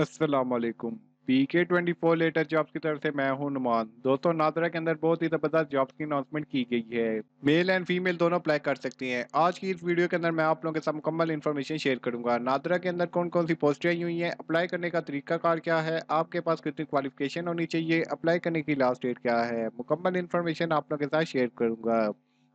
अस्सलाम वालेकुम PK twenty four letter jobs की तरफ़ से मैं हूँ नुमान। दोस्तों, नादरा के अंदर बहुत ही ज़बरदस्त जॉब्स की अनाउंसमेंट की गई है। मेल एंड फीमेल दोनों अप्लाई कर सकती हैं। आज की इस वीडियो के अंदर मैं आप लोगों के साथ मुकम्मल इन्फॉर्मेशन शेयर करूँगा। नादरा के अंदर कौन कौन सी पोस्टें आई हुई हैं? अप्लाई करने का तरीका कार क्या है? आपके पास कितनी क्वालिफिकेशन होनी चाहिए? अप्लाई करने की लास्ट डेट क्या है? मुकम्मल इन्फॉर्मेशन आप लोगों के साथ शेयर करूँगा।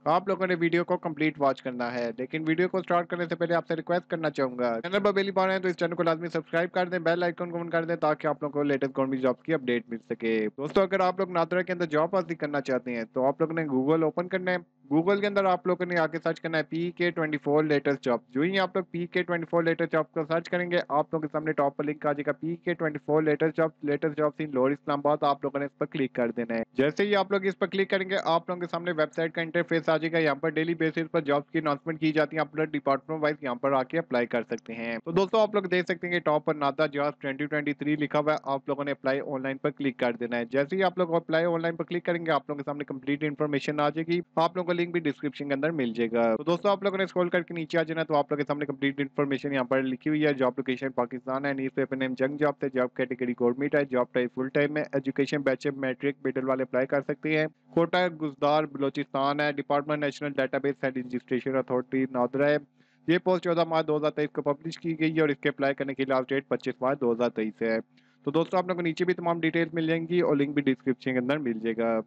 आप लोगों ने वीडियो को कंप्लीट वॉच करना है। लेकिन वीडियो को स्टार्ट करने से पहले आपसे रिक्वेस्ट करना चाहूँगा। चैनल पर पहली बार है तो इस चैनल को लाजमी सब्सक्राइब कर दें बेल आइकन को ऑन कर दें ताकि आप लोगों को लेटेस्ट गवर्नमेंट जॉब की अपडेट मिल सके। दोस्तों, अगर आप लोग नादरा के अंदर जॉब हासिल करना चाहते हैं तो आप लोगों ने गूगल ओपन करना है। गूगल के अंदर आप लोगों ने आके सर्च करना है P K twenty four latest job जो ही आप लोग P K twenty four latest job को सर्च करेंगे, आप लोगों के सामने टॉप पर लिंक आ जाएगा P K twenty four latest job latest job in lower Islamabad आप लोगों ने इस पर क्लिक कर देना है। जैसे ही आप लोग इस पर क्लिक करेंगे, आप लोगों के सामने वेबसाइट का इंटरफेस आ जाएगा। यहाँ पर डेली बेसिस पर जॉब की अनाउंसमेंट की जाती है। आप लोग डिपार्टमेंट वाइज यहाँ पर आके अप्लाई कर सकते हैं। तो दोस्तों, आप लोग देख सकते हैं टॉप पर नादा जॉब ट्वेंटी लिखा हुआ है। आप लोगों ने अप्लाई ऑनलाइन पर क्लिक कर देना है। जैसे ही आप लोग अप्लाई ऑनलाइन पर क्लिक करेंगे, आप लोगों के सामने कंप्लीट इन्फॉर्मेशन आ जाएगी। आप लोगों लिंक भी डिस्क्रिप्शन के अंदर मिल जाएगा। तो दोस्तों, आप लोगों ने स्क्रॉल करके नीचे आ जाना तो आप लोगों के सामने कंप्लीट इन्फॉर्मेशन यहाँ पर लिखी हुई है। जॉब लोकेशन पाकिस्तान है news paper name Jang job थे जॉब कैटेगरी गवर्नमेंट है जॉब टाइप फुल टाइम है एजुकेशन बैचलर मैट्रिक मिडल वाले अप्लाई कर सकते हैं। कोटा, गुजदार, बलोचिस्तान है department national database and registration authority NADRA है। ये पोस्ट चौदह मार्च दो हज़ार तेईस को पब्लिश की गई है और इसके अप्लाई करने की लास्ट डेट पच्चीस मार्च दो हज़ार तेईस है। तो दोस्तों, आप लोगों को नीचे भी तमाम डिटेल्स मिल जाएँगी और लिंक भी डिस्क्रिप्शन के अंदर मिल जाएगा।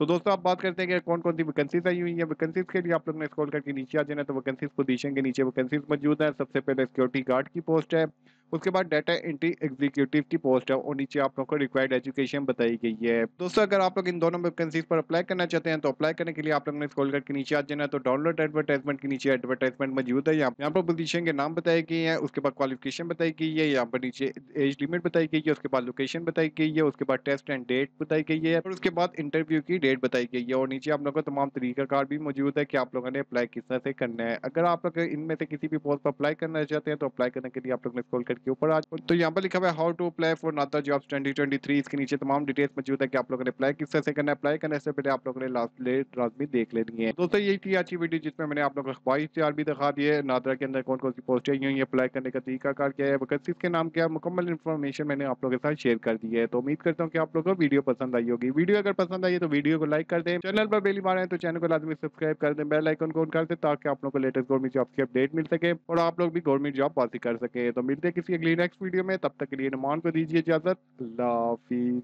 तो दोस्तों आप बात करते हैं कि कौन कौन सी वैकेंसीज आई हुई है। वैकेंसीज के लिए आप लोग ने स्क्रॉल करके नीचे आ जाना तो वैकेंसीज पोजीशन के नीचे वैकेंसीज मौजूद है। सबसे पहले सिक्योरिटी गार्ड की पोस्ट है। उसके बाद डाटा एंट्री एग्जीक्यूटिव की पोस्ट है, और नीचे आप लोग को रिक्वायर्ड एजुकेशन बताई गई है। दोस्तों, अगर आप लोग इन दोनों वैकेंसीज पर अप्लाई करना चाहते हैं तो अप्लाई करने के लिए आप लोग ने स्कॉल करके नीचे आ जाना तो डाउनलोड एडवर्टाइजमेंट के नीचे एडवर्टाइजमेंट मौजूद है। यहाँ पर पोजीशन के नाम बताए गए हैं, उसके बाद क्वालिफिकेशन बताई गई है, यहाँ पर नीचे एज लिमिट बताई गई है, उसके बाद लोकेशन बताई गई है, उसके बाद टेस्ट एंड डेट बताई गई है, और उसके बाद इंटरव्यू की डेट बताई गई है, और नीचे आप लोगों को तमाम तरीका कार भी मौजूद है कि आप लोगों ने अप्लाई किस तरह से करना है। अगर आप लोग इनमें से किसी भी पोस्ट पर अप्लाई करना चाहते हैं तो अप्लाई करने के लिए आप लोग ने स्क्रॉल करके ऊपर। आ तो यहाँ पर लिखा हुआ है how to apply for NADRA jobs 2023 इसके नीचे तमाम डिटेल्स मौजूद है कि आप लोगों ने अप्लाई किस तरह से करना अप्लाई करने से पहले आप लोगों ने लास्ट लेट लाजमी देख लेनी है। दोस्तों, यही थी अच्छी वीडियो जिसमें मैंने आप लोगों को अखबार इश्तेहार भी दिखा दिए नादरा के अंदर कौन कौन सी पोस्टें हुई अप्लाई करने का तरीका कार क्या है वैकेंसी के नाम क्या मुकम्मल इन्फॉर्मेशन मैंने आप लोगों के साथ शेयर कर दी है। तो उम्मीद करता हूँ कि आप लोगों को वीडियो पसंद आई होगी। वीडियो अगर पसंद आई है तो वीडियो को लाइक कर दें। चैनल पर बार है तो चैनल को लाजमी सब्सक्राइब कर दें बेल आइकन को ऑन ताकि आप लोग को लेटेस्ट गवर्नमेंट जॉब की अपडेट मिल सके और आप लोग भी गवर्नमेंट जॉब हासिल कर सके। तो मिलते हैं किसी अगली नेक्स्ट वीडियो में, तब तक के लिए नुमान को दीजिए इजाज़त। अल्लाह हाफिज।